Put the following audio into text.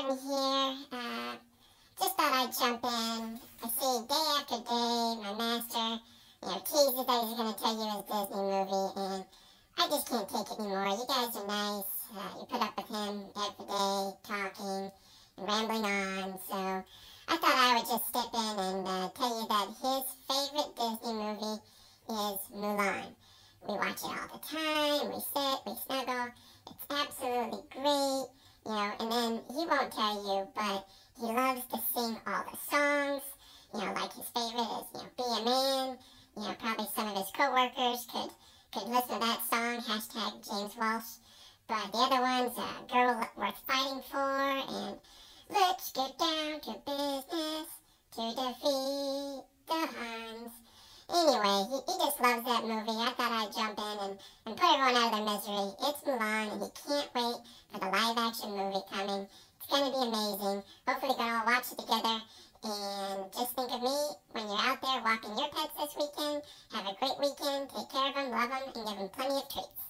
Jordan here. Uh, just thought I'd jump in. I see day after day my master, you know, teases that he's going to tell you his Disney movie, and I just can't take it anymore. You guys are nice. Uh, you put up with him every day, talking and rambling on. So I thought I would just step in and uh, tell you that his favorite Disney movie is Mulan. We watch it all the time. We sit, we snuggle. It's absolutely great, you know. And tell you, but he loves to sing all the songs. You know, like his favorite is, you know, Be a Man. You know, probably some of his coworkers could could listen to that song. Hashtag James Walsh. But the other ones, uh, Girl Worth Fighting For, and Let's Get Down to Business to Defeat the Huns. Anyway, he, he just loves that movie. I thought I'd jump in and, and put everyone out of their misery. It's Mulan, and he can't wait for the live-action movie coming. It's going to be amazing. Hopefully, we can all watch it together. And just think of me when you're out there walking your pets this weekend. Have a great weekend. Take care of them, love them, and give them plenty of treats.